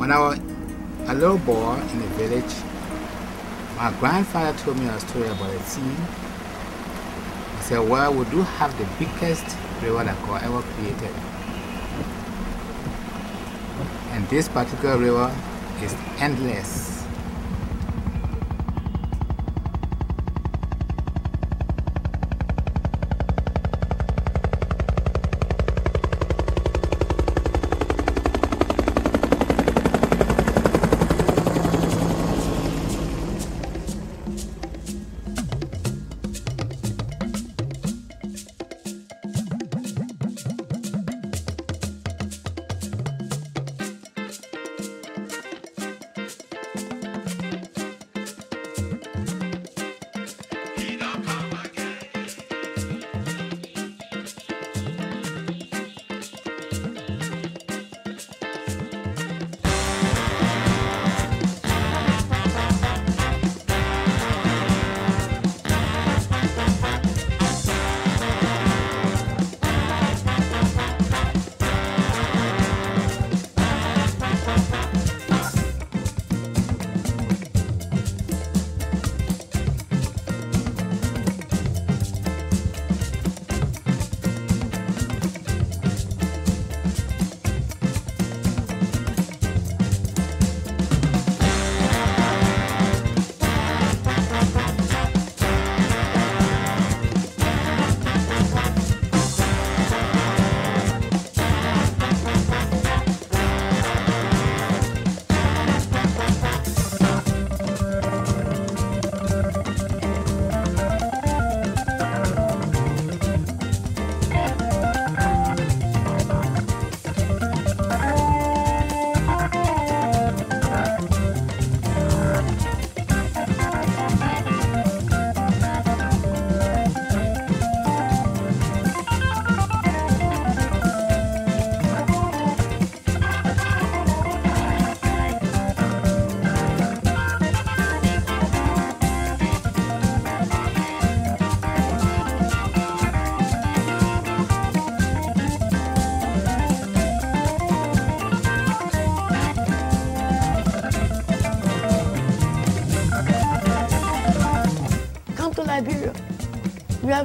When I was a little boy in the village, my grandfather told me a story about a scene. He said, Well, we do have the biggest river that God ever created. And this particular river is endless.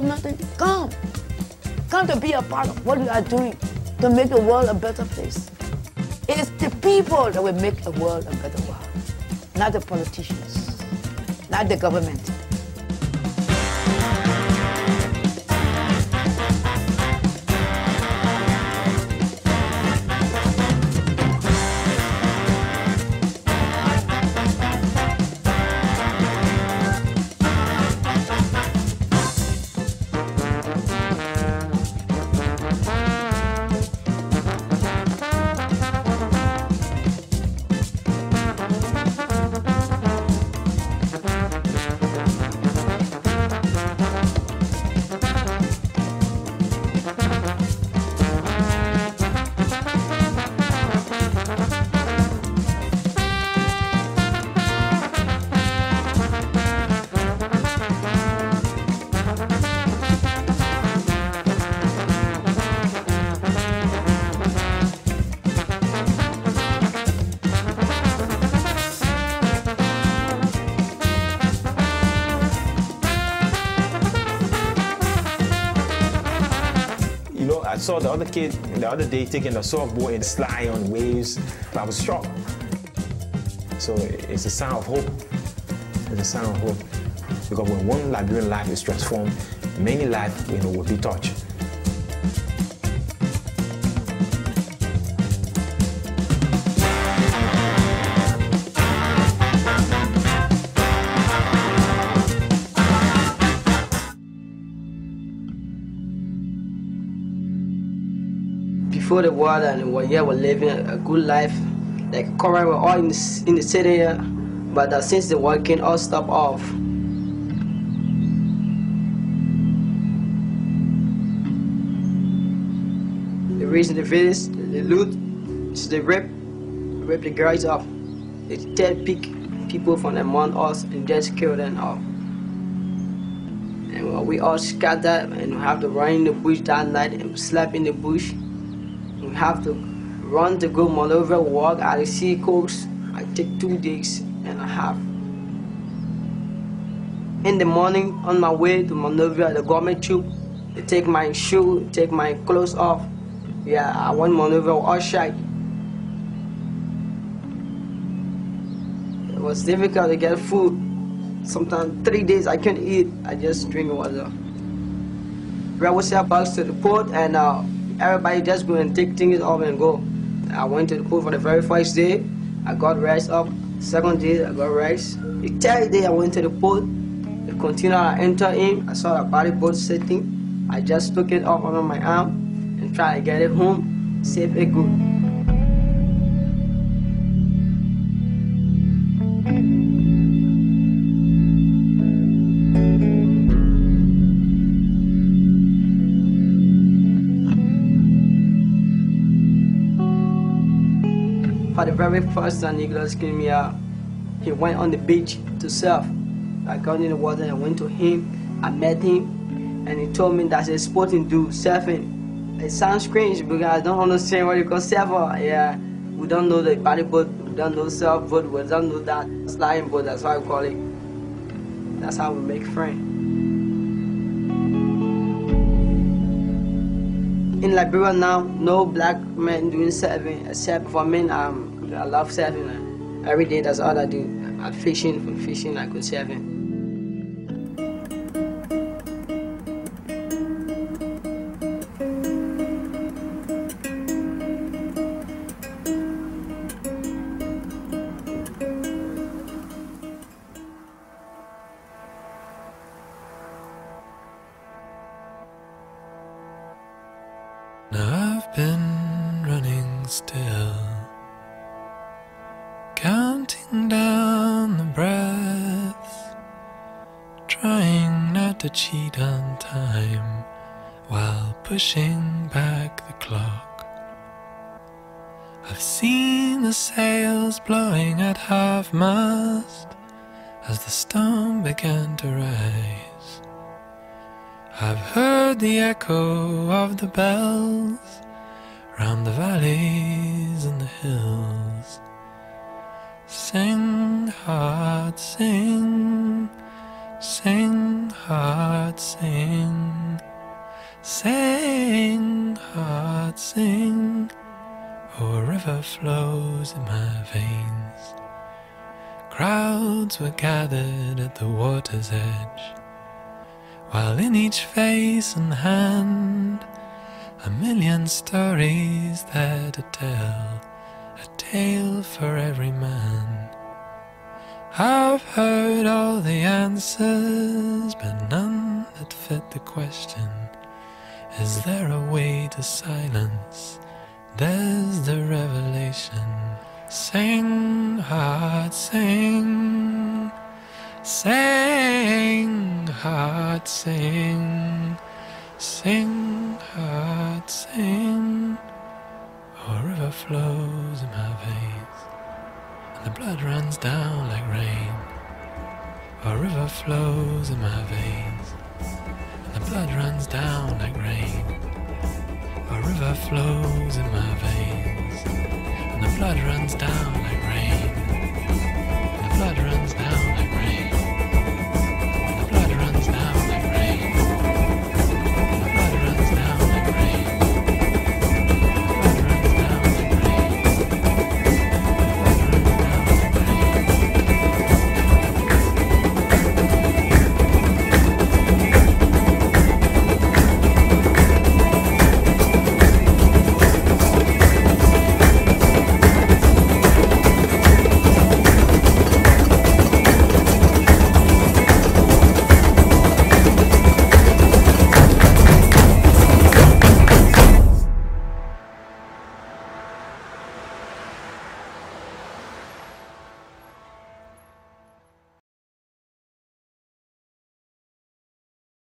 Nothing? Come. Come to be a part of what we are doing to make the world a better place. It's the people that will make the world a better world, not the politicians, not the government. I saw the other kid the other day taking a surfboard and sliding on waves. I was shocked. So it's a sign of hope. It's a sign of hope. Because when one Liberian life is transformed, many lives you know, will be touched. Before the war and one year we're living a good life. Like current we're all in the, in the city here, but uh, since the war came, all stopped off. The reason the village, the loot, is the rape, rape the girls off. They take pick people from among us and just kill them off. And uh, we all scattered and have to run in the bush that night and sleep in the bush. Have to run to go Monrovia, walk at the sea coast. I take two days and a half. In the morning, on my way to Monrovia, the government troop, they take my shoe, take my clothes off. Yeah, I want all shy. It was difficult to get food. Sometimes three days I can't eat. I just drink water. Was sell bags to the port and uh, everybody just go and take things off and go. I went to the port for the very first day. I got rice up. Second day I got rice. The third day I went to the port. The container I entered in, I saw a body boat sitting. I just took it off under my arm and tried to get it home, safe and good. For the very first time Nicholas came here, he went on the beach to surf. I got in the water and went to him. I met him and he told me that's a sporting dude, surfing. It sounds strange because I don't understand what you call surfer. Yeah, we don't know the body boat, we don't know surf boat, we don't know that sliding boat, that's why we call it. That's how we make friends. in Liberia now, no black men doing surfing except for men. Um, I love surfing. Every day, that's all I do. I'm fishing, from fishing, I go surfing. Now I've been running still, cheat on time while pushing back the clock. I've seen the sails blowing at half mast as the storm began to rise. I've heard the echo of the bells round the valleys and the hills. Sing, heart, sing, sing, heart, sing, sing, heart, sing. Oh, a river flows in my veins. Crowds were gathered at the water's edge while in each face and hand a million stories there to tell, a tale for every man. I've heard all the answers, but none that fit the question. Is there a way to silence? There's the revelation. Sing, heart, sing. Sing, heart, sing, sing, heart, sing. A river flows the blood runs down like rain. A river flows in my veins, the blood runs down like rain. A river flows in my veins, and the blood runs down.